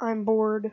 I'm bored.